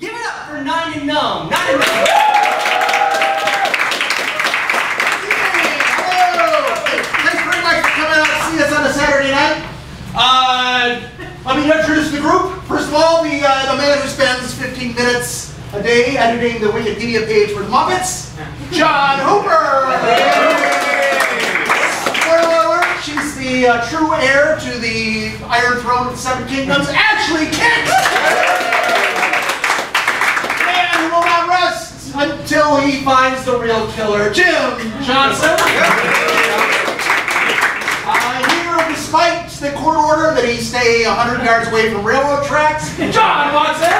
Give it up for Nine and Numb. Nine and Numb. Hello! Thanks very much for out to see us on a Saturday night. Uh, let me introduce the group. First of all, the, uh, the man who spends 15 minutes a day editing the Wikipedia page for the Muppets, John Hooper. Spoiler alert, she's the uh, true heir to the Iron Throne of the Seven Kingdoms, Ashley Kent. Man who will not rest until he finds the real killer, Jim Johnson. Uh, here, despite the court order that he stay 100 yards away from railroad tracks, John Watson.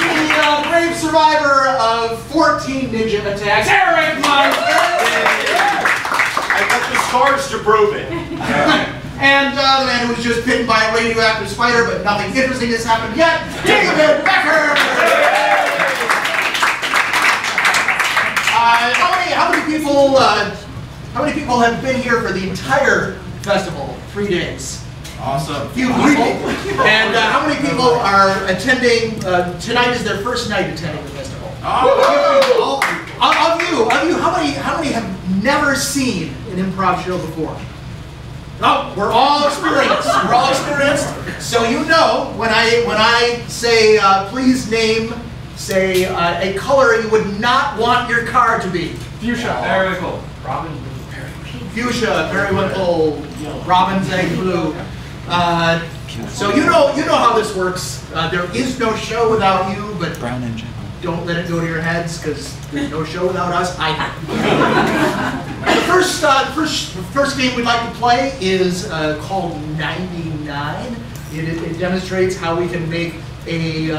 The uh, brave survivor of 14 ninja attacks, Eric Monster. I got the scars to prove it. And uh, the man who was just bitten by a radioactive spider, but nothing interesting has happened yet, David Becker! Uh, how, many, how many people uh, how many people have been here for the entire festival? Three days. Awesome. Few people. And uh, how many people are attending? Uh, tonight is their first night attending the festival. Oh. Of of you, of you, how many, how many have never seen an improv show before? No, we're all experienced. We're all experienced. So you know when I when I say uh, please name, say uh, a color you would not want your car to be. Fuchsia. Very cool. Robin. Blue. Fuchsia, periwinkle, you know, robin's egg blue. Uh, so you know you know how this works. Uh, there is no show without you, but Brown engine. don't let it go to your heads because there's no show without us either. the first, uh, first, first game we'd like to play is uh, called 99. It, it demonstrates how we can make a, uh,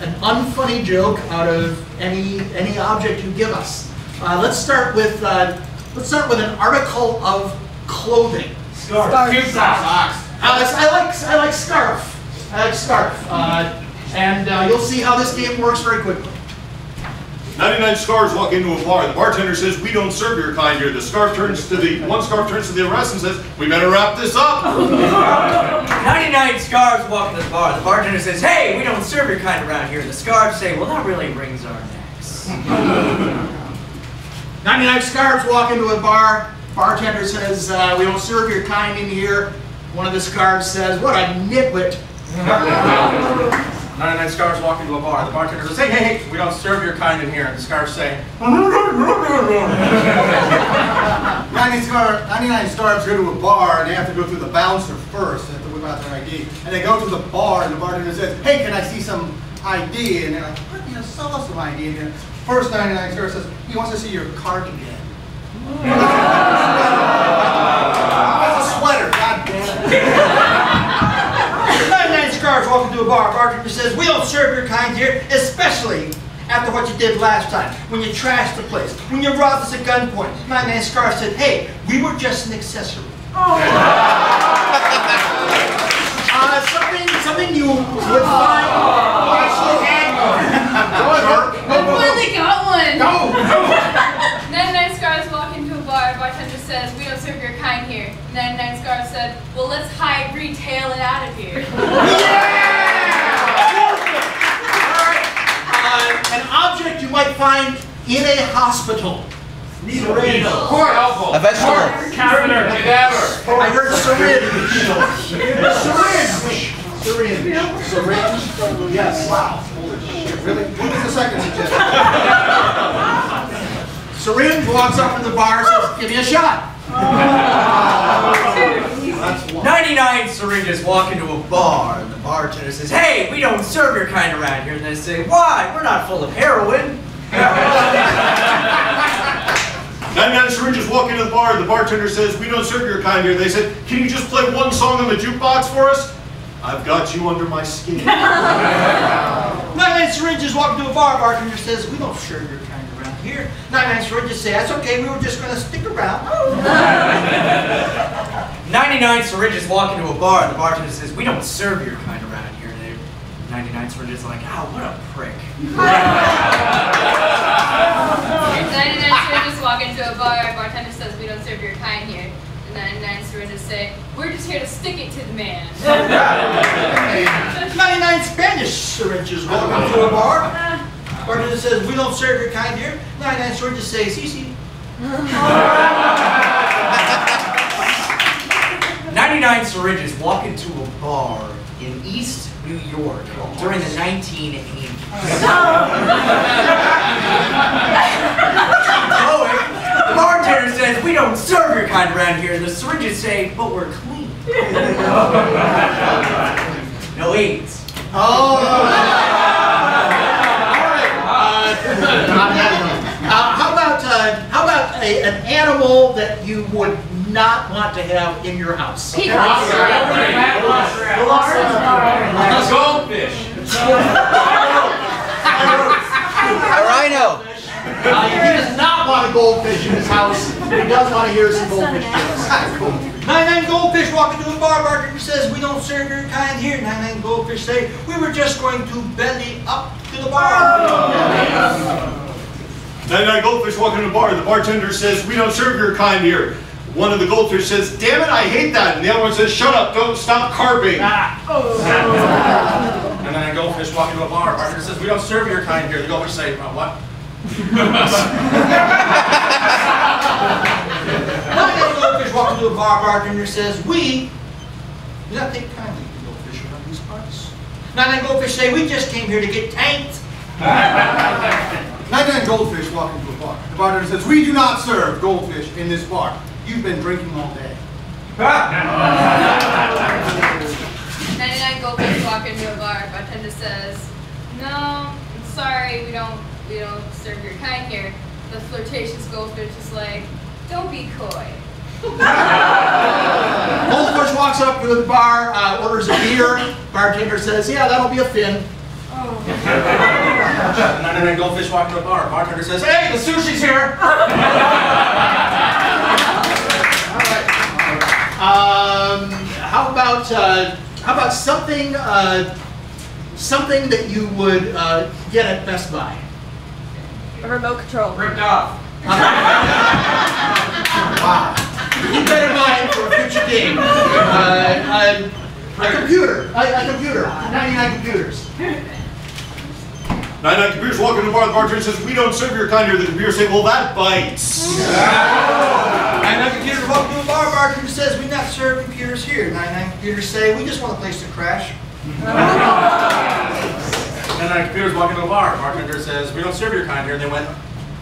an unfunny joke out of any, any object you give us. Uh, let's start with uh, let's start with an article of clothing. Scarf. Cute socks. Uh, I like I like scarf. I like scarf. Uh, and uh, you'll see how this game works very quickly. 99 scars walk into a bar. The bartender says, we don't serve your kind here. The scarf turns to the, one scarf turns to the rest and says, we better wrap this up. 99 scarves walk into the bar. The bartender says, hey, we don't serve your kind around here. The scarves say, well, that really wrings our necks. 99 scarves walk into a bar. Bartender says, uh, we don't serve your kind in here. One of the scarves says, what a nitwit. 99 scarves walk into a bar. The bartender says, hey, hey, hey, we don't serve your kind in here. And the scarves say, 99 scar- 99 stars go to a bar and they have to go through the bouncer first. They have to whip out their ID. And they go to the bar and the bartender says, hey, can I see some ID? And they're like, what? You know, sell us some ID. And then first 99 star says, he wants to see your cardigan. That's a sweater, god damn it. 99 scars walk into a bar. Bartender says, we don't serve your kind here, especially after what you did last time, when you trashed the place, when you robbed us at gunpoint. 99 scars said, hey, we were just an accessory. Uh, something, something you would find. Actually, hang on. Go ahead, Mark. Go, I go, go. finally got one. Go, go. 99 Scars walk into a bar. Bartender says, we don't serve your kind here. 99 Scars said, well, let's hide, retail it out of here. Uh, an object you might find in a hospital. Syringe. A vegetable. catheter, cadaver. I heard syringe. Syringe. Syringe. Syringe. Yes. Wow. Holy shit. Really? What was the second suggestion? Syringe walks up to the bar and says, give me a shot. That's one. 99 syringes walk into a bar, and the bartender says, Hey, we don't serve your kind around here. And they say, Why? We're not full of heroin. 99 syringes walk into the bar. The bartender says, we don't serve your kind here. They said, can you just play one song on the jukebox for us? I've got you under my skin. 99 syringes walk into a bar. Bartender says, we don't serve your kind around here. 99 syringes say, that's okay, we were just going to stick around. 99 syringes walk into a bar, and the bartender says, We don't serve your kind around here. And they 99 syringes are like, Ow, what a prick. 99 syringes walk into a bar. Bartender says, we don't serve your kind here. And 99 syringes say, we're just here to stick it to the man. 99 99 Spanish syringes walk into a bar. Uh-huh. Bartender says, we don't serve your kind here. 99 syringes say, si, si. 99 syringes walk into a bar in East New York during the 1980s. Going, the bartender says, we don't serve your kind around here. The syringes say, but we're clean. no AIDS. Oh. Uh, uh, how about uh, how about a, an animal that you would not want to have in your house? Peacocks. Goldfish. A rhino. Uh, he does not want a goldfish in his house. but He does want to hear some goldfish jokes. 99 goldfish walk into a bar. Bartender says, we don't serve your kind here. 99 goldfish say, we were just going to belly up to the bar. 99 goldfish walk into a bar. The bartender says, we don't serve your kind here. One of the goldfish says, damn it, I hate that. And the other one says, shut up, don't stop carping. And then a goldfish walks into a bar. Bartender says, we don't serve your kind here. The goldfish say, uh, what? 99 goldfish walk into a bar. Bartender says, we do not take kindly to goldfish around these parts. 99 goldfish say, we just came here to get tanked. 99 goldfish walk into a bar. The bartender says, we do not serve goldfish in this bar. You've been drinking all day. 99 goldfish walk into a bar. Bartender says, "No, I'm sorry, we don't, we don't serve your kind here." The flirtatious goldfish is like, "Don't be coy." Goldfish walks up to the bar, uh, orders a beer. Bartender says, "Yeah, that'll be a fin." And then a goldfish walk into a bar. Bartender says, hey, the sushi's here. Um, how about uh, how about something uh, something that you would uh, get at Best Buy? A remote control. Ripped off. Keep that in mind for a future game. Uh, a, a computer, a, a computer, 99 computers. 99 computers walk into a bar. The bartender says, we don't serve your kind here. The computer say, well, that bites. 99 computers walk into a bar. Bartender says, we not serve computers here. 99 computers say, we just want a place to crash. And then computers walk into a bar. Bartender says, we don't serve your kind here. And they went,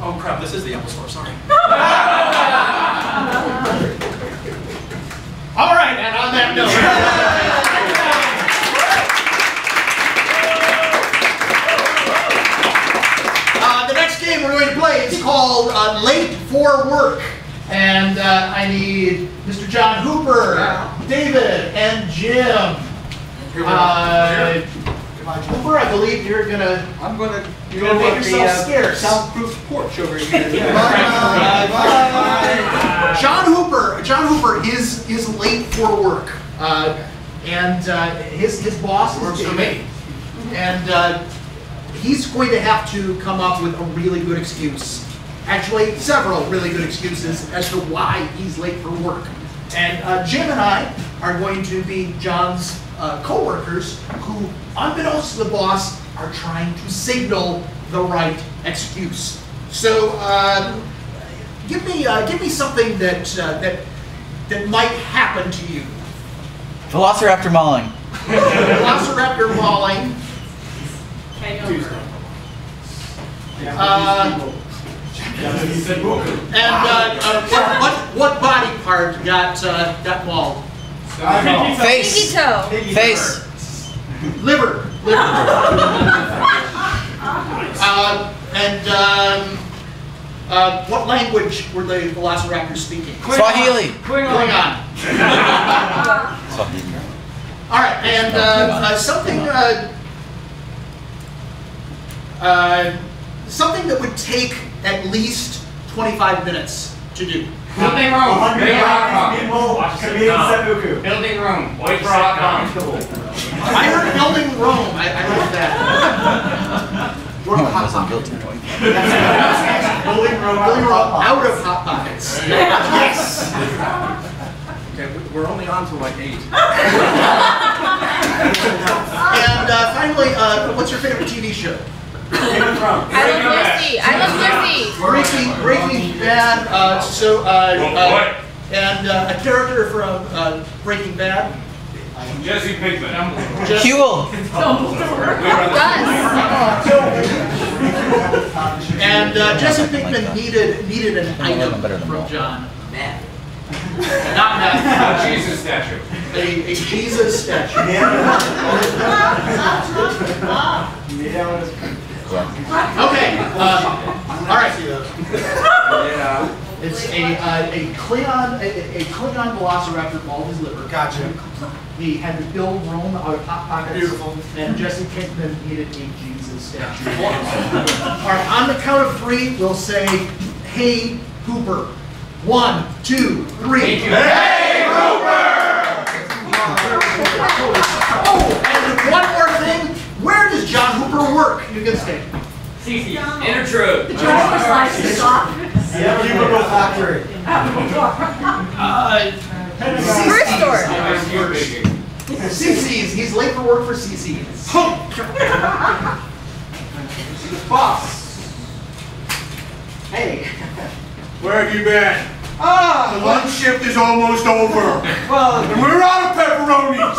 oh crap, this is the Apple Store, sorry. All right, and on that note. Uh, the next game we're going to play is called uh, Late for Work. And uh, I need Mr. John Hooper, David, and Jim. Uh, Hooper, I believe you're gonna I'm gonna you're gonna make yourself scarce. soundproof porch over here. bye, bye, bye. John Hooper, John Hooper is is late for work, uh, and uh, his his boss Works is for David, and uh, he's going to have to come up with a really good excuse. Actually, several really good excuses as to why he's late for work. And uh, Jim and I are going to be John's uh, co-workers who, unbeknownst to the boss, are trying to signal the right excuse. So, uh, give me uh, give me something that uh, that that might happen to you. Velociraptor mauling. Velociraptor mauling. Uh, and uh, uh, what, what what body part got uh, got mauled? Pinky Face. toe. Face. Liver. Liver. uh, and um, uh, what language were the Velociraptors speaking? Swahili. Klingon. All right, and uh, uh, something uh, uh, something that would take at least 25 minutes to do. Building room. Big rock Comedian. Building room. Wait for rock I heard building Rome. I, I heard that. We're hot pockets. Building Rome. Building Rome out of hot pockets. yes. Okay, we- we're only on to like eight. And finally uh, so, uh, I love Lucy. I love Lucy. Breaking, Breaking Bad. Uh, so, uh, uh, and uh, a character from uh, Breaking Bad. Jesse Pinkman. Huell. Gus. And uh, Jesse Pinkman needed needed an item from John. Not Matt. A Jesus statue. A, a Jesus statue. Yeah. Okay. Uh, all right. Yeah. It's a uh, a Klingon a, a Klingon Velociraptor mauled his liver. Gotcha. He had to build Rome out of hot pockets. Beautiful. And Jesse Pinkman needed a Jesus statue. All right. On the count of three, we'll say, "Hey Hooper." One, two, three. Hey, Oh, and one more thing. Where does John Hooper work? You can stay. Cece, Intertrude. Cubicle factory. Uh, First store. Ice Cube Biggie. CiCi's. He's late for work for CiCi's. Boss. Hey. Where have you been? Ah, The lunch shift is almost over. well, And we're out of pepperonis.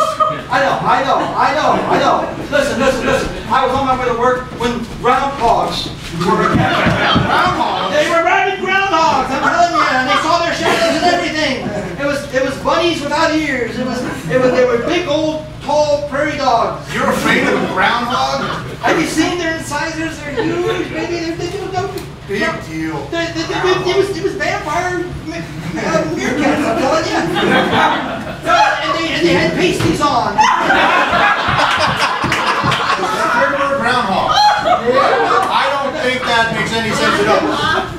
I know, I know, I know, I know. Listen, listen, listen. I was on my way to work when groundhogs were groundhogs. They were rabid groundhogs. I'm telling you, and they saw their shadows and everything. It was, it was bunnies without ears. It was, it was, they were big old, tall prairie dogs. You're afraid of a groundhog? Have you seen their incisors? They're huge, baby. They're, they do no. Big deal. They, they, they, it was, it was vampire uh, meerkats. I'm telling you. and they, and they had pasties on. Groundhog. I don't think that makes any sense at all.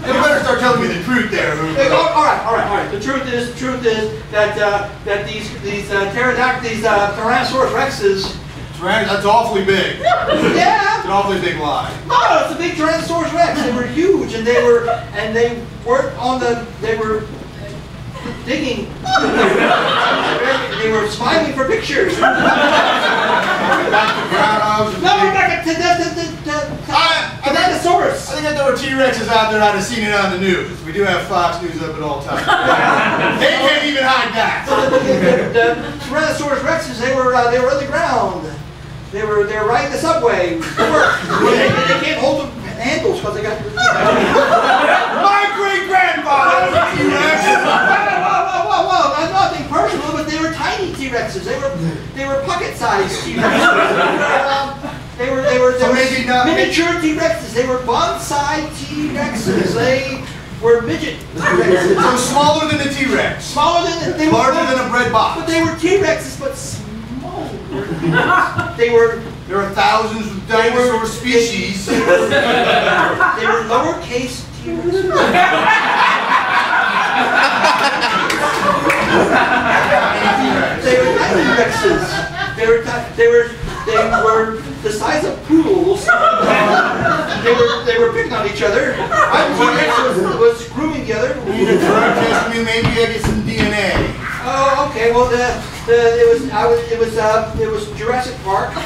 You better start telling me the truth there, Hey, all right, all right, all right. The truth is, the truth is that uh, that these these uh, pterodact these uh, Tyrannosaurus rexes. That's awfully big. It's Yeah. an awfully big lie. No, it's a big Tyrannosaurus rex. They were huge, and they were and they weren't on the. They were digging. they were smiling for pictures. no, Back to we're to I- think- I there were T-Rexes out there, I'd have seen it on the news. We do have Fox News up at all times. they can't even hide that. So the, the, the, the Tyrannosaurus rexes, they were uh, they were on the ground. They were they were riding the subway. They, were, they, they can't hold the handles because they got. My great grandfather! Nothing personal, but they were tiny T-Rexes. They were they were pocket-sized T-Rexes. They were they were they So were miniature T-Rexes. They were bonsai T-Rexes. They were midget T-Rexes. So smaller than a T-Rex. Smaller than they were Larger than a bread box. But they were T-Rexes, but smaller. they were There are thousands of dinosaur species. they were lowercase T-Rexes. They were tiny Rexes. They were they were they were the size of poodles. they were they were picking on each other. T-Rex was, was grooming the other. You test me, maybe I get some DNA. Oh, okay. Well, the, the it was I was it was uh it was Jurassic Park.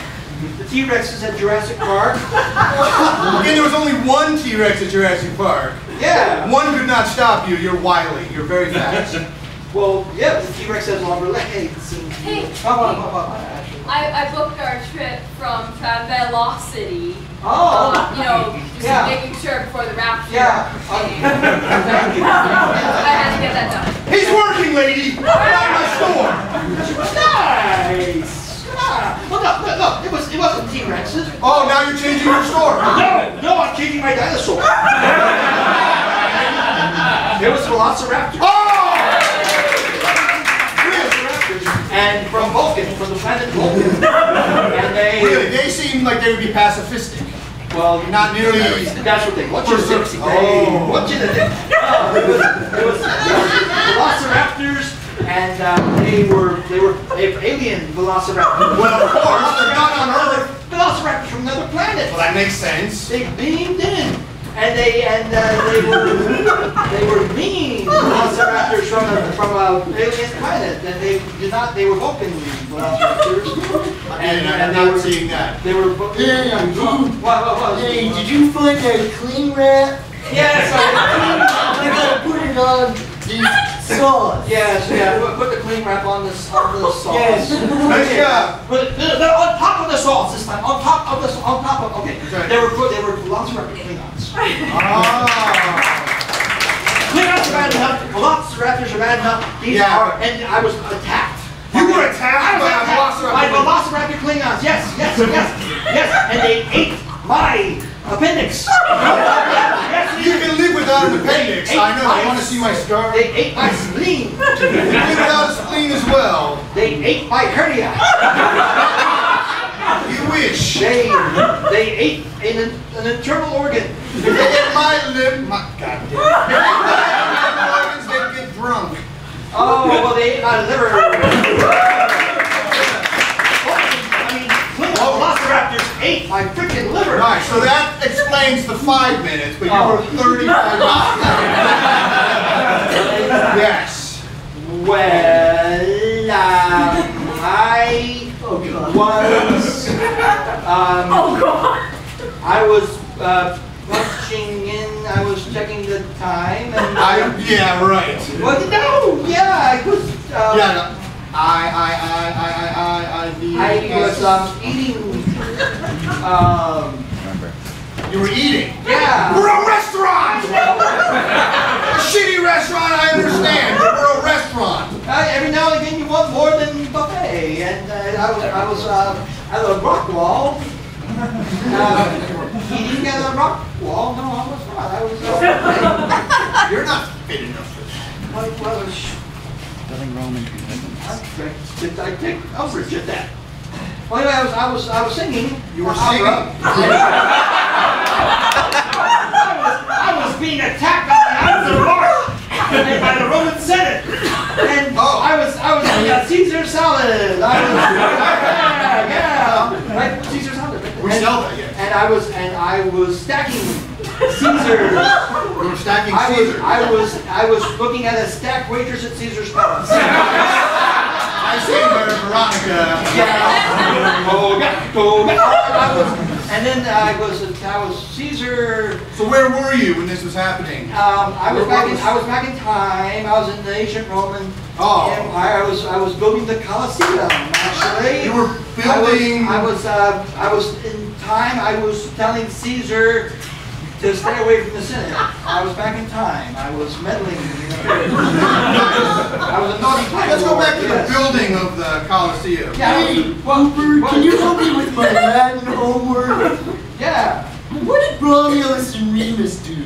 The T-Rexes at Jurassic Park. and there was only one T-Rex at Jurassic Park. Yeah. One could not stop you. You're wily. You're very fast. Well, yeah, the T-Rex has longer legs. and- Hey, How about, how about that, actually? I, I booked our trip from Travelocity. Oh. Uh, you know, just Yeah. making sure before the rapture. Yeah. came. I had to get that done. He's working, lady. Around my store. Nice. Ah, Well, no, no, no, it was it wasn't T-Rexes. Oh, now you're changing your store. No, no, I'm changing my dinosaur. it was Velociraptor. Oh! And from Vulcan, from the planet Vulcan. And they, Really, they seem like they would be pacifistic. well, Not nearly. That's what they want you to think. Oh. They want you to think. No, it was, it was, it was Velociraptors, and uh, they were they were they were alien Velociraptors. Well, of course, they're not on Earth. Velociraptors from another planet. Well, that makes sense. They beamed in, and they and uh, they were they were mean Velociraptors from a from a alien planet, and they did not. They were Vulcan Velociraptors, And I'm they not were seeing that. they were. Vul- Hey, What what what? Hey, did you find a clean wrap? Yes, I I gotta put it on the sauce. Yes, yeah, put, put the cling wrap on this on the sauce. Yes. Nice job. Put, no, no, on top of the sauce this time. On top of the on top of okay. Okay. They were put they were Velociraptor Klingons. Ah. Klingons are bad enough. Velociraptors are bad enough. These Yeah. are and I was attacked. You were I attacked was by a attacked by velociraptor. Velociraptor Klingons. Yes, yes, yes, yes. And they ate my appendix. yes, You can live without an appendix. I know. You bites. want to see my scar? They ate my spleen. You can live without a spleen as well. They ate my hernia. You wish. They they ate an, an internal organ. If they get my lip, my goddamn. Organs, they get drunk. Oh, well, they ate my liver. Klingon velociraptors ate my freaking liver. Right, so that explains the five minutes, but you were 35 minutes. Yes. Well, um, I was. Um, Oh god. I was uh, punching in. I was checking the time, and I, yeah, right. Well, no, yeah, I was. Um, Yeah, no. I, I, I, I, I, I, I, I was um, eating. Um, You were eating. yeah. We're a restaurant! a shitty restaurant, I understand, but we're a restaurant. Uh, every now and again, you want more than buffet, and uh, I was I was uh, at a rock wall. Uh, eating at a rock wall? No, I was not. I was. Uh, You're not fit enough for that. what, what was? Building Rome in two. I take, I take umbrage at that. Well, anyway, I was I was I was singing. You were opera. I was being attacked on the of March by the Roman Senate, and Oh. I was I was eating a Caesar salad. I was yeah, yeah, right, Caesar salad. We and, sell that, yes. And I was and I was stacking Caesars. We were stacking I was Caesar. I was I was looking at a stacked waitress at Caesar's Palace. I her, Veronica. Yeah. Was, and then I was I was Caesar. So where were you when this was happening? Um, I was Where back in I was back in time. I was in the ancient Roman. Oh. Empire. I was I was building the Colosseum actually. You were I was building- I was uh, I was in time. I was telling Caesar to stay away from the Senate. I was back in time. I was meddling. in affairs. I was a naughty time Let's go back to yes. the building of the Colosseum. Yeah. Hey, Well, Hooper, well, can you help me with my Latin homework? Yeah. What did Romulus and Remus do?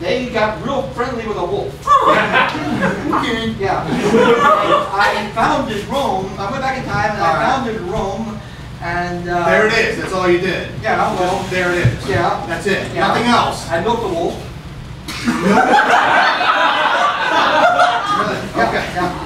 They got real friendly with a wolf. Okay. Yeah. I founded Rome. I went back in time and All I right. founded Rome. And uh, There it is. That's all you did. Yeah. Well. There it is. Yeah. That's it. Yeah. Nothing else. I milked the wolf. Okay. Yeah.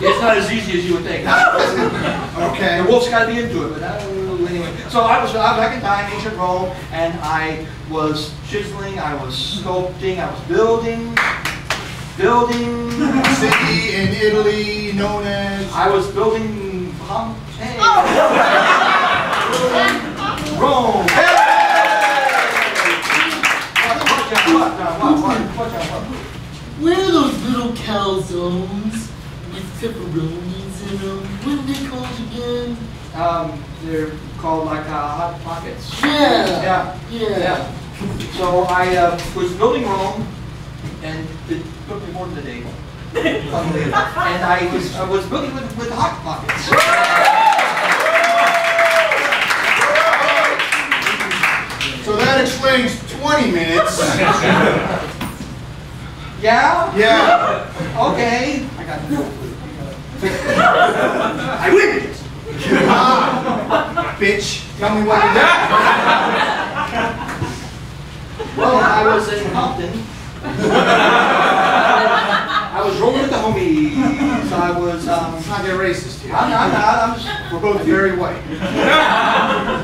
It's not as easy as you would think. Okay. The wolf's got to be into it, but uh, anyway. So I was, I was back in time, ancient Rome, and I was chiseling, I was sculpting, I was building, building. City in Italy known as. I was building Pompeii. Building Rome. What, what, John, what, John, what, what, what, John, what? Where are those little calzones with pepperonis in them? What are they called again? Um, they're called like uh, hot pockets. Yeah. Yeah. Yeah. Yeah. So I uh, was building Rome, and it took me more than a day. and I was I was building with, with hot pockets. That explains 20 minutes. Yeah. Yeah. Okay. I got no clue. I win. Ah, bitch. Tell me what you did. Well, I was in Compton. I was rolling with the homies. I was um. Let's not get racist here. I'm not. I'm not. I'm just. We're both very white.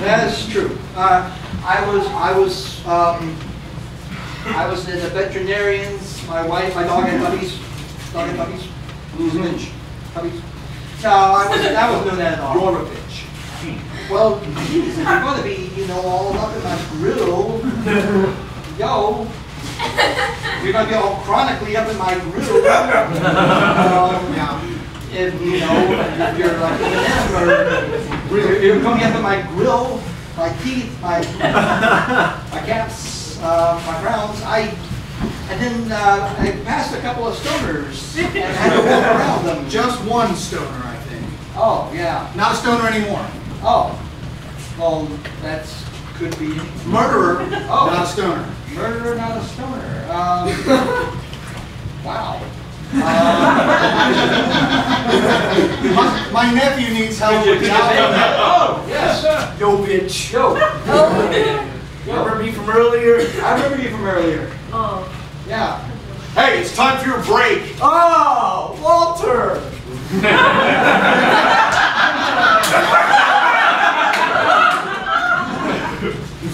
That's true. Uh, I was, I was, um, I was in the veterinarians, my wife, my dog and puppies, dog and puppies, Blues Minch, puppies. No, I wasn't, I wasn't doing that at all. You're a bitch. Well, geez, if you're gonna be, you know, all up in my grill, yo, you're gonna be all chronically up in my grill. Um, if, you know, if you're like you're, you're coming up in my grill, my teeth, my, my caps, uh, my crowns, I, and then, uh, I passed a couple of stoners and had to walk around them. Just one stoner, I think. Oh, yeah. Not a stoner anymore. Oh, well, that's, could be. Murderer, Oh. not a stoner. Murderer, not a stoner. Um, wow. Uh, My, my nephew needs help with job. Oh, yes. Yo, bitch. Yo, oh. Remember me from earlier? I remember you from earlier. Oh. Yeah. Hey, it's time for your break. Oh, Walter.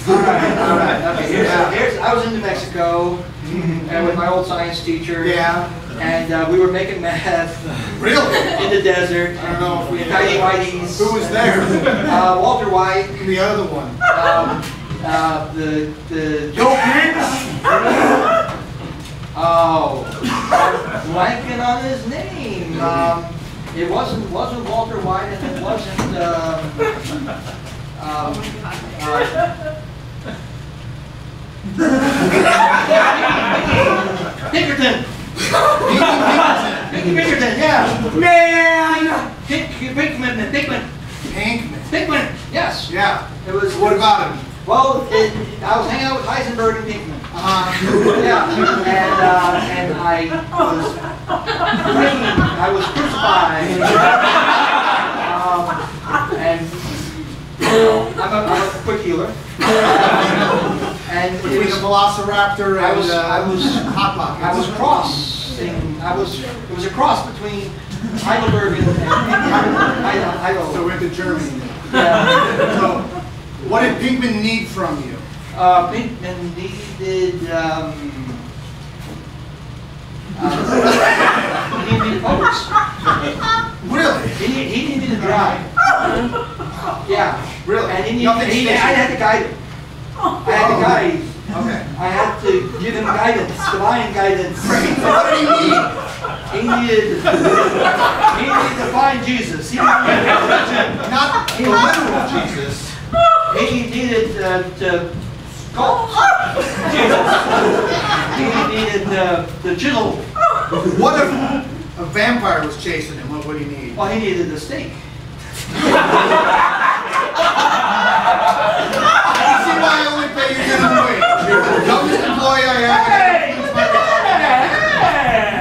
All right, all right. Okay, here's, here's, I was in New Mexico mm-hmm. and with my old science teacher. Yeah. And uh, we were making meth Really? in the desert. I don't know if we. tiny whiteys. Who was there? Uh, Walter White. The other one. Um, uh, the the Yo, bitch! oh, I'm blanking on his name. Um, it wasn't wasn't Walter White, and it wasn't. Um, um, uh, Pinkerton. Pinky Pinkerton, yeah. Man. Pink, Pinkman, Pinkman, Pinkman. Pinkman. Yes. Yeah. It was. What about him? Well, it, I was hanging out with Heisenberg and Pinkman. Uh, Yeah, and, uh, and I was framed, I was crucified. Um, and, I'm a, I'm a quick healer. And between was, a velociraptor I and was, I was, uh, hot pocket. I was crossing, I was, it was a cross between Heidelberg and, and Heidel, So Heidel. went to Germany. Yeah. So, what did Pinkman need from you? Uh, Pinkman needed, um, uh, he needed focus. Really? He, he needed to drive. Yeah. Really? And he needed, Nothing he, I had to guide him. I had to guide. Okay. I had to give him guidance, divine guidance. What did he need? He needed, he needed to find Jesus. He needed, Not the literal Jesus. he needed uh, to sculpt Jesus. He needed uh, the chisel. What if a vampire was chasing him? What would he need? Well, he needed the steak. See why I only pay you minimum wage. You're the dumbest employee I have. Hey!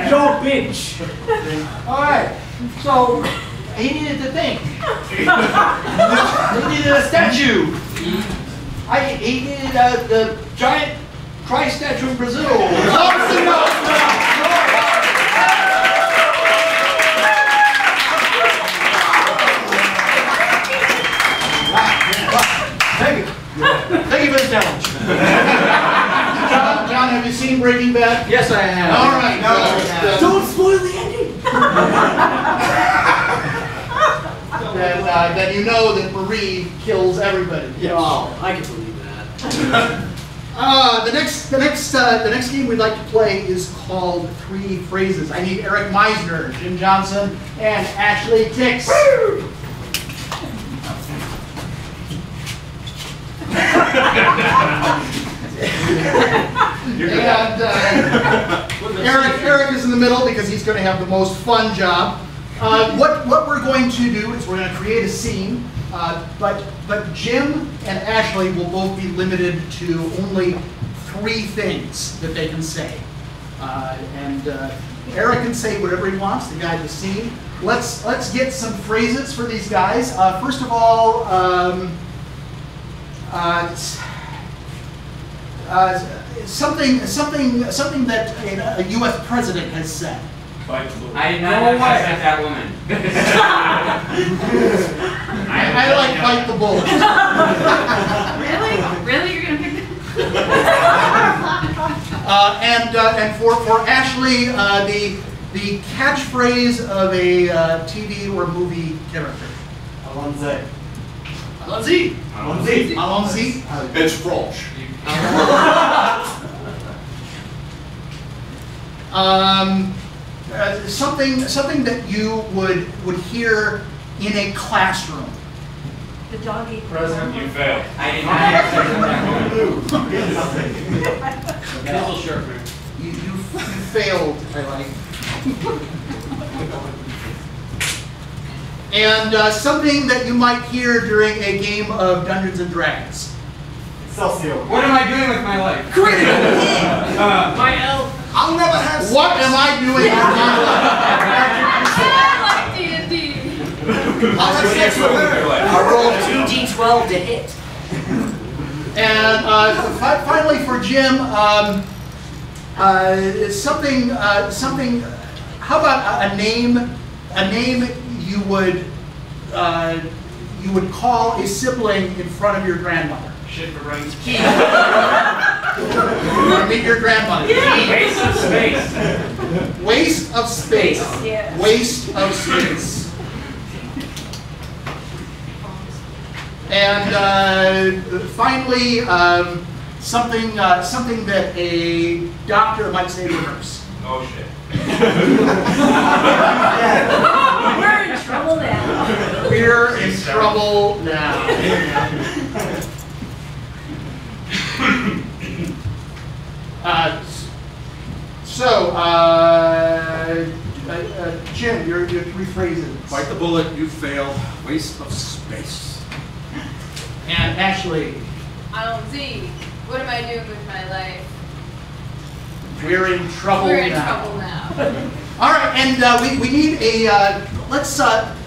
Yo, bitch. All right. So he needed to think. he needed a statue. I, he needed uh, the giant Christ statue in Brazil. John, John, have you seen Breaking Bad? Yes, I have. All right, no. Don't spoil the ending. Then, uh, then you know that Marie kills everybody. Oh, I can believe that. Uh, the next, the next, uh, the next game we'd like to play is called Three Phrases. I need Eric Meisner, Jim Johnson, and Ashley Tix. and uh, Eric, Eric is in the middle because he's going to have the most fun job. Uh, what, what we're going to do is we're going to create a scene, uh, but, but Jim and Ashley will both be limited to only three things that they can say. Uh, and uh, Eric can say whatever he wants to guide the scene. Let's, let's get some phrases for these guys. Uh, first of all, um, uh, s- uh, something, something, something that a, a U.S. president has said. I did not know I sent that woman. I, I like bite the bullet. Really? Really? You're gonna pick Uh, and uh, and for for Ashley, uh, the the catchphrase of a uh, TV or movie character. Alonze. Allons-y. Allons-y. Allons-y. It's Frosh. Um, uh, something, something that you would, would hear in a classroom. The doggy. President, you failed. I did not answer that. Pencil. You, you, you failed, I like. And uh, something that you might hear during a game of Dungeons and Dragons. Excelsior. What am I doing with my life? Critical Uh, my elf. I'll never have What am I doing with my life? I like D&D. I'll have sex with her. I rolled two d12 to hit. And uh, fi- finally, for Jim, um, uh, it's something, uh, something. How about a, a name? A name you would, uh, you would call a sibling in front of your grandmother. Shit for brains. You want to meet your grandmother. Waste of space. Waste of space. Yeah. Waste of space. And uh, finally, um, something, uh, something that a doctor might say to a nurse. Oh shit. We're in trouble now. We're in trouble now. Uh, So, uh, uh, uh, Jim, your, your three phrases. Bite the bullet, you failed. Waste of space. And Ashley, Um, see. what am I doing with my life? we're in trouble We're in now. trouble now. All right, and uh, we, we need a, uh, let's, uh, let,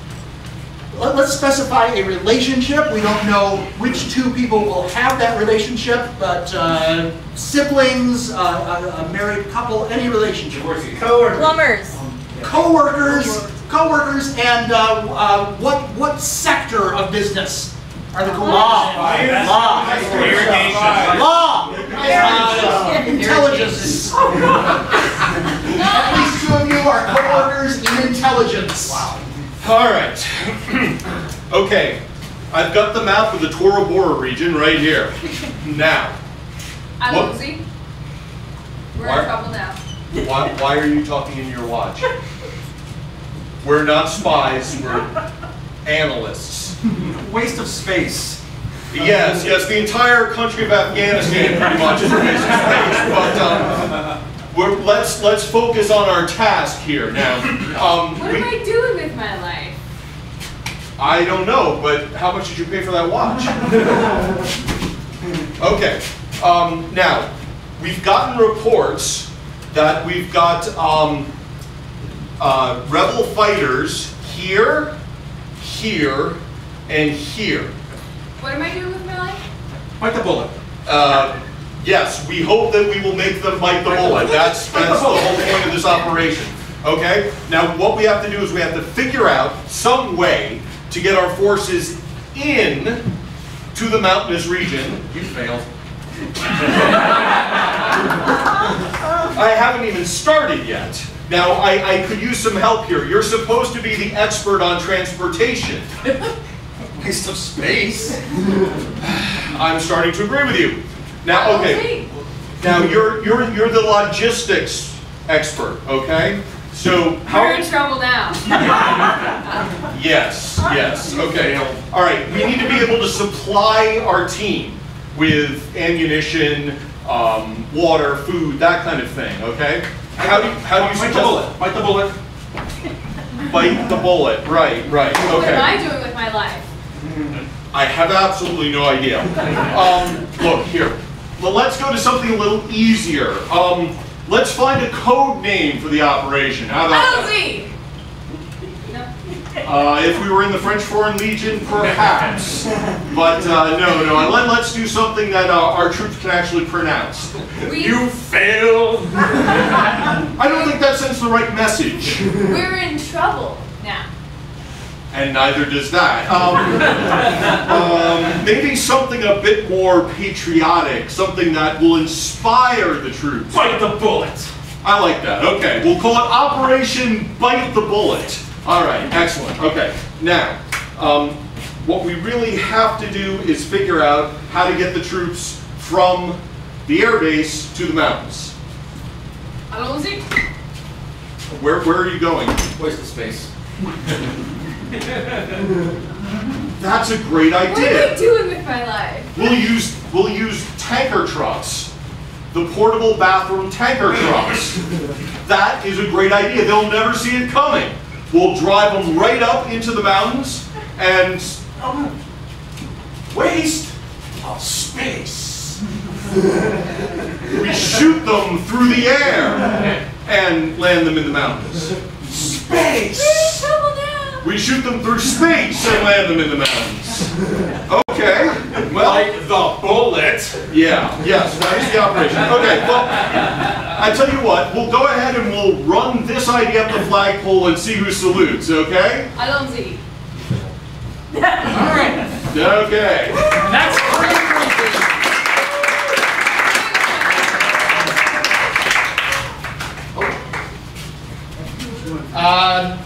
let's specify a relationship. We don't know which two people will have that relationship, but uh, siblings, uh, a, a married couple, any relationship. Co-workers. Plumbers. Co-workers, co-workers, and uh, uh, what, what sector of business are the co-workers Law. in? Law. Irrigation. Law. Uh, intelligence. At least two of you are co-workers in intelligence. Wow. All right. okay. I've got the map of the Tora Bora region right here. Now, I'm What? Z. We're Why- in trouble now. why, why are you talking in your watch? We're not spies, we're analysts. Waste of space. Yes, yes, the entire country of Afghanistan pretty much is a waste of space, but um, we're, let's, let's focus on our task here now. Um, What we- am I doing with my life? I don't know, but how much did you pay for that watch? okay, um, now, we've gotten reports that we've got um, uh, rebel fighters here, here, and here. What am I doing with my life? Bite the bullet. Uh, yes, we hope that we will make them bite the bullet. That's, that's the whole point of this operation. Okay? Now, what we have to do is we have to figure out some way to get our forces in to the mountainous region. You failed. I haven't even started yet. Now, I, I could use some help here. You're supposed to be the expert on transportation. Waste of space. I'm starting to agree with you. Now, okay. Now, you're, you're, you're the logistics expert, okay? So, how... We're in trouble now. Yes, yes, okay. All right, we need to be able to supply our team with ammunition, um, water, food, that kind of thing, okay? How do you, how do you Bite the bullet. Bite the bullet. Bite the bullet, right, right, Okay. What am I okay. doing with my life? I have absolutely no idea. Um, look, here, well, let's go to something a little easier. Um, let's find a code name for the operation, how about? LZ. Uh, if we were in the French Foreign Legion, perhaps. But uh, no, no. Let, let's do something that uh, our troops can actually pronounce. We- You failed. I don't think that sends the right message. We're in trouble now. And neither does that. Um, um, maybe something a bit more patriotic, something that will inspire the troops. Bite the bullet. I like that. Okay, we'll call it Operation Bite the Bullet. All right, excellent. Okay, now, um, what we really have to do is figure out how to get the troops from the air base to the mountains. LZ. Where, where are you going? Waste of space. That's a great idea. What are idea. you doing with my life? We'll use, we'll use tanker trucks. The portable bathroom tanker trucks. That is a great idea. They'll never see it coming. We'll drive them right up into the mountains and um, waste of space. we shoot them through the air and land them in the mountains. Space! Trouble now. We shoot them through space and land them in the mountains. Okay, well. Like the bullet. Yeah, yes, that is the operation. Okay, well, I tell you what, we'll go ahead and we'll run this idea up the flagpole and see who salutes, okay? I don't see. Okay. That's pretty Um,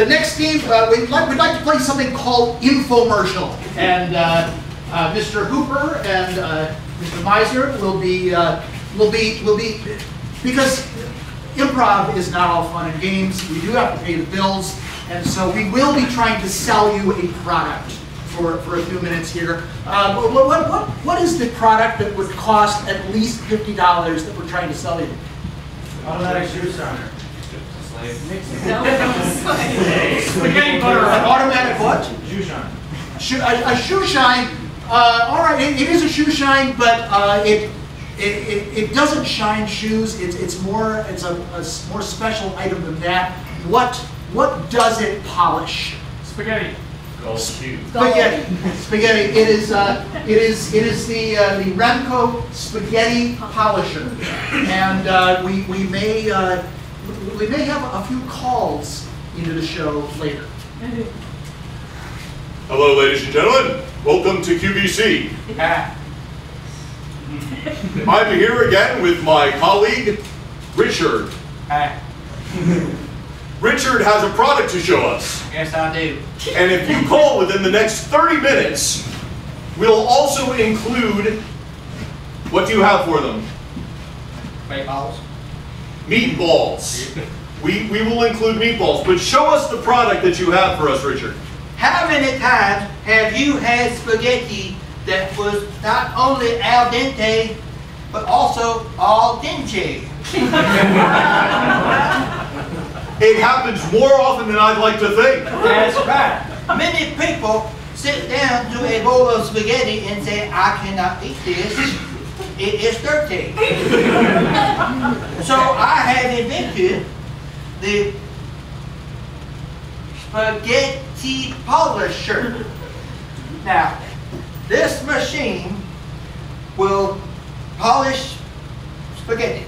the next game, uh, we'd, like, we'd like to play something called infomercial. And uh, uh, Mr. Hooper and uh, Mr. Meisner will be, uh, will be, will be, because improv is not all fun and games. We do have to pay the bills. And so we will be trying to sell you a product for, for a few minutes here. Uh, what, what, what, what is the product that would cost at least $50 that we're trying to sell you? Automatic shoe shiner. Spaghetti Spaghetti butter. An automatic what? Shoe shiner. Shoe, a, a shoe shine, uh, all right, it, it is a shoe shine, but uh, it, it, it, it doesn't shine shoes. It's, it's more it's a, a s- more special item than that. What what does it polish? Spaghetti. Spaghetti. Spaghetti. It is uh, it is it is the uh, the Remco spaghetti polisher, and uh, we we may uh, we may have a few calls into the show later. Hello, ladies and gentlemen. Welcome to QVC. Ah. I'm here again with my colleague, Richard. Ah. Richard has a product to show us. Yes, I do. And if you call within the next 30 minutes, we'll also include, what do you have for them? Meatballs. Meatballs. We, we will include meatballs, but show us the product that you have for us, Richard. How many times have you had spaghetti that was not only al dente, but also al dente? It happens more often than I'd like to think. That's right. Many people sit down to a bowl of spaghetti and say, I cannot eat this. It is dirty. so I have invented the spaghetti polisher. Now, this machine will polish spaghetti.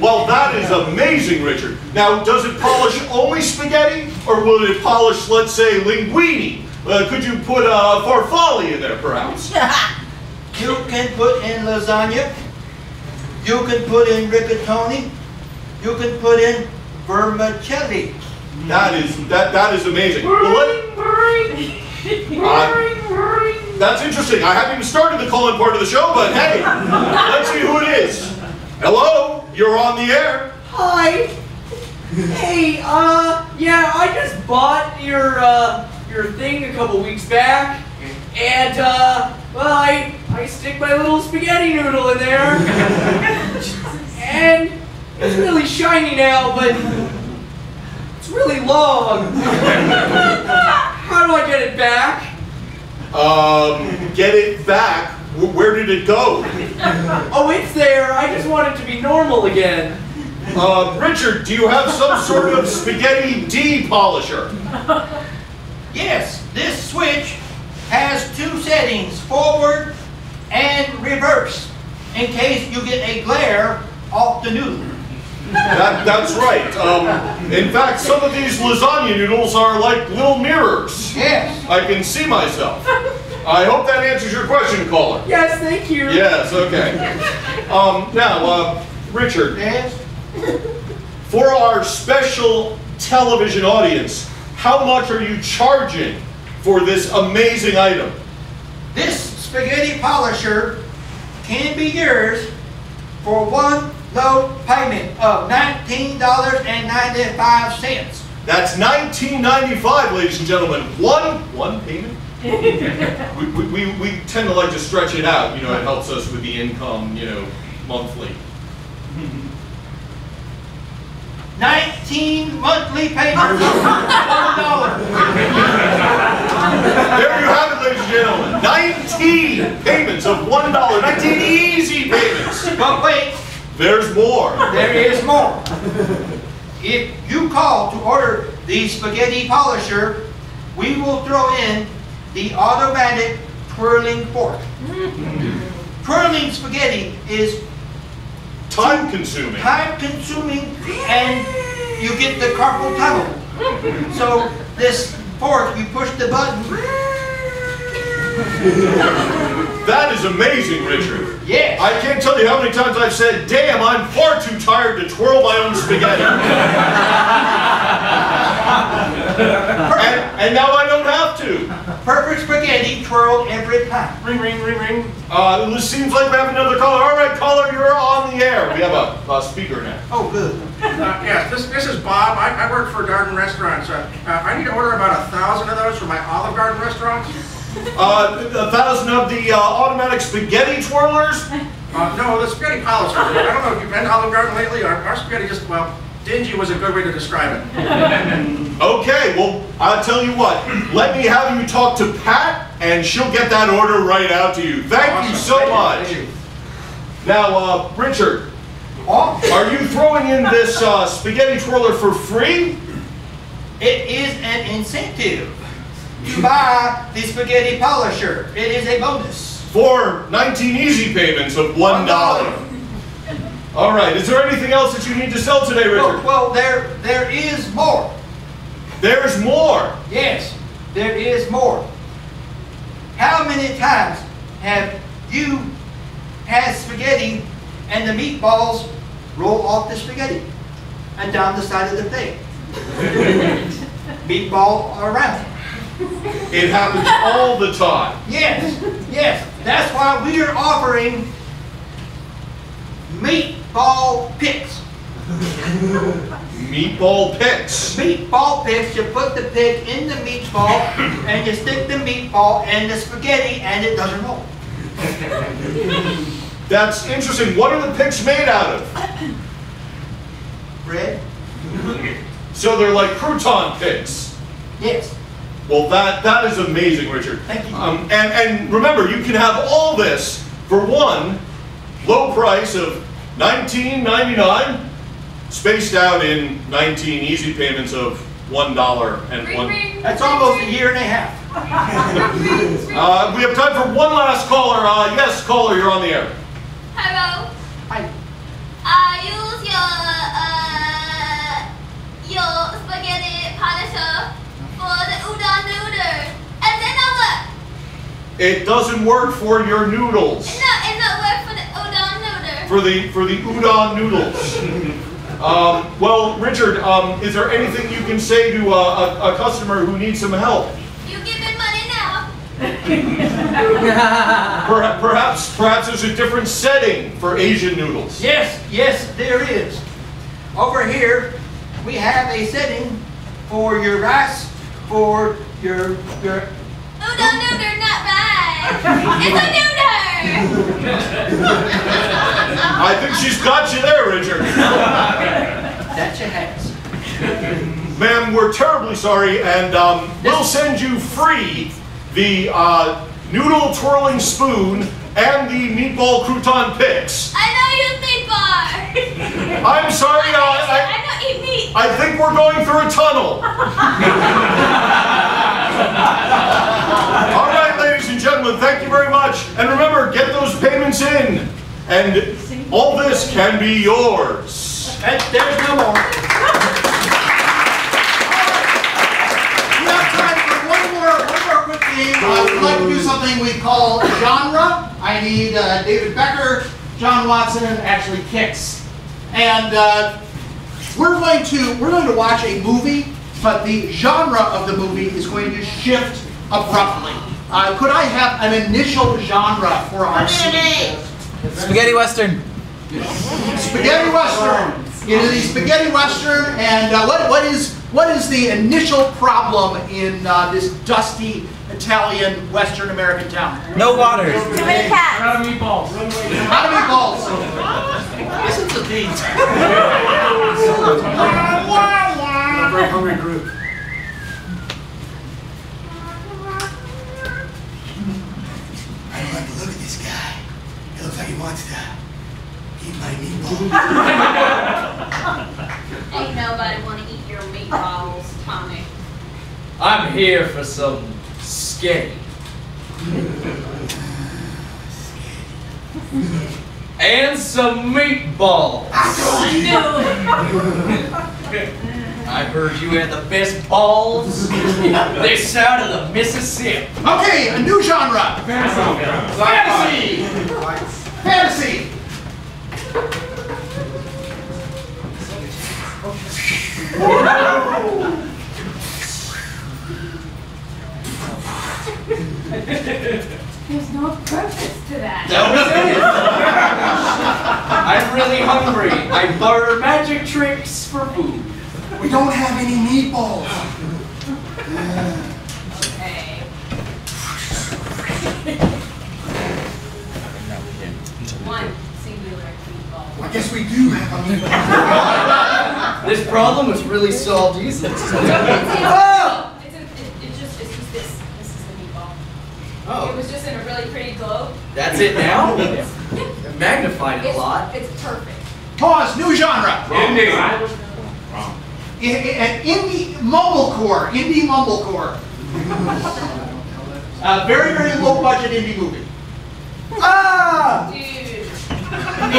Well, that is amazing, Richard. Now, does it polish only spaghetti, or will it polish, let's say, linguine? Uh, could you put uh, farfalle in there, perhaps? You can put in lasagna. You can put in rigatoni. You can put in vermicelli. That is that that is amazing. Well, Uh, that's interesting. I haven't even started the call-in part of the show, but hey, let's see who it is. Hello, you're on the air. Hi. Hey, uh, yeah, I just bought your, uh, your thing a couple weeks back. And, uh, well, I, I stick my little spaghetti noodle in there. and it's really shiny now, but it's really long. How do I get it back? Um, get it back. Where did it go? Oh, it's there. I just want it to be normal again. Uh, Richard, do you have some sort of spaghetti depolisher? Yes, this switch has two settings, forward and reverse, in case you get a glare off the noodle. That, that's right. Um, in fact, some of these lasagna noodles are like little mirrors. Yes. I can see myself. I hope that answers your question, caller. Yes, thank you. Yes, okay. Um, now, uh, Richard, Yes. for our special television audience, how much are you charging for this amazing item? This spaghetti polisher can be yours for one low payment of nineteen dollars and ninety-five cents. That's 1995, ladies and gentlemen. One, one payment? we, we, we, we tend to like to stretch it out, you know, it helps us with the income, you know, monthly. Nineteen monthly payments of one dollar. There you have it, ladies and gentlemen. 19 payments of $1, 19 easy payments. But wait, There's more. there is more. If you call to order the spaghetti polisher, we will throw in the automatic twirling fork. Mm-hmm. Twirling spaghetti is Time consuming. time consuming and you get the carpal tunnel. So this fork, you push the button, That is amazing, Richard. yes. I can't tell you how many times I've said, damn, I'm far too tired to twirl my own spaghetti. and, and now I don't have to. Perfect spaghetti twirled every time. Ring, ring, ring, ring. Uh, it seems like we have another caller. All right, caller, you're on the air. We have a, a speaker now. Oh, good. Uh, yes, this, this is Bob. I, I work for Garden Restaurants. Uh, uh, I need to order about a thousand of those for my Olive Garden restaurants. Uh, a thousand of the uh, automatic spaghetti twirlers. Uh, no, the spaghetti polishers. I don't know if you've been to Olive Garden lately. Our, our spaghetti just, well, dingy was a good way to describe it. Okay, well, I'll tell you what. Let me have you talk to Pat, and she'll get that order right out to you. Thank you so Thank you. much. Thank you. Now, uh, Richard, Oh, are you throwing in this uh, spaghetti twirler for free? it is an incentive to buy the spaghetti polisher. It is a bonus. For 19 easy payments of $1. All right, is there anything else that you need to sell today, Well, Richard? well, there, there is more. There's more. Yes, there is more. How many times have you had spaghetti and the meatballs roll off the spaghetti and down the side of the plate? Meatball around. It happens all the time. Yes, yes. That's why we are offering meatball picks. Meatball picks. Meatball picks, you put the pig in the meatball and you stick the meatball in the spaghetti and it doesn't roll. That's interesting. What are the picks made out of? Bread? So they're like crouton picks. Yes. Well, that that is amazing, Richard. Thank you. Um, and and remember, you can have all this for one low price of nineteen ninety nine, spaced out in nineteen easy payments of one dollar and Ring, one. That's almost a year and a half. Uh, we have time for one last caller. Uh, yes, caller, you're on the air. Hello. I, I use your uh your spaghetti polisher for the udon noodle. And then work. It doesn't work for your noodles. No, For the for the udon noodles. Um, well, Richard, um, is there anything you can say to uh, a, a customer who needs some help? You give me money now. Per- perhaps, perhaps there's a different setting for Asian noodles. yes, yes, there is. Over here, we have a setting for your rice, for your, your, Udon noodle, not right. it's a noodle. I think she's got you there, Richard. that's your hats. Ma'am, we're terribly sorry, and um, we'll send you free the uh, noodle twirling spoon and the meatball crouton picks. I know you think bar. I'm sorry, uh, I, I, I don't eat meat. I think we're going through a tunnel. All right, ladies and gentlemen, thank you very much. And remember, get those payments in, and all this can be yours. And there's no more. We have time for one more, one more quick game. Uh, we'd like to do something we call genre. I need uh, David Becker, John Watson, and actually Kicks. And uh, we're going to we're going to watch a movie, but the genre of the movie is going to shift abruptly. Uh, could I have an initial genre for our scene? Spaghetti Western. Spaghetti Western. It is the Spaghetti Western, and uh, what, what is what is the initial problem in uh, this dusty Italian Western American town? No water. Too many cats. Out of meatballs. How many balls? This is a beat. Very hungry group. He looks like to eat my meatball. Ain't nobody want to eat your meatballs, Tommy. I'm here for some sketty. and some meatballs. I heard you had the best balls this side of the Mississippi. Okay, a new genre. Fantasy. Fantasy. There's no purpose to that. That was it. I'm really hungry. I barter magic tricks for food. We don't have any meatballs. Meatball. I guess we do have a meatball. This problem was really solved easily. It's, Ah! it's, a, it, it just, it's just this. This is the meatball. It Oh, was just in a really pretty globe. that's it now? It magnified it a lot. it's perfect. Pause. New genre. Indy. I- I- An indie mumblecore. Indie mumblecore. A very very low budget indie movie. Ah!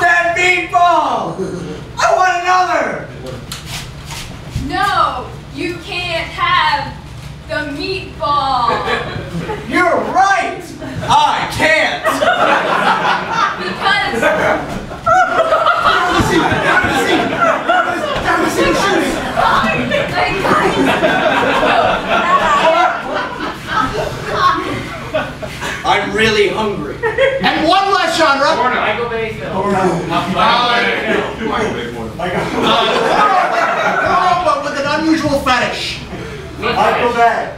That meatball! I want another! No, you can't have the meatball You're right! I can't! because really hungry. And one less genre. Michael Bay film. Uh, but with an unusual fetish. Michael Bay.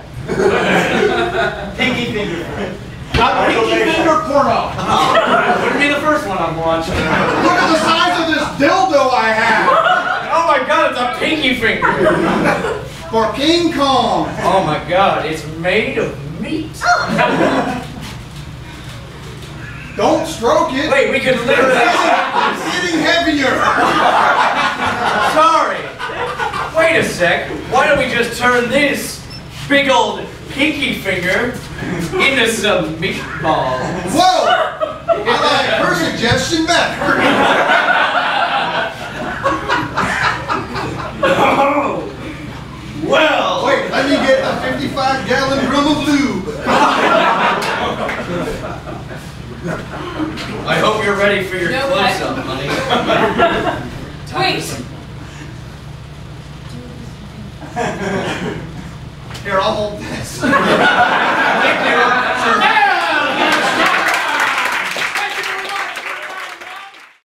Pinky finger. Uh, pinky finger porno. Wouldn't be the first one I'm watching. Look at the size of this dildo I have. Oh my god, it's a pinky finger! For King Kong. Oh my god, it's made of meat. Don't stroke it. Wait, we could literally. It's getting heavier. Sorry. Wait a sec. Why don't we just turn this big old pinky finger into some meatballs? Whoa! I like her suggestion better. Well, Wait, let me get a 55 gallon drum of lube. I hope you're ready for your no, close-up, honey. Wait. Here, I'll hold this.